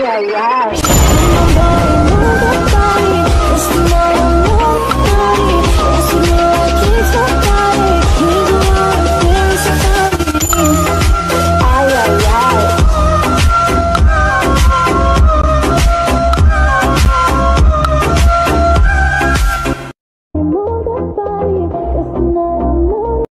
ay, ay.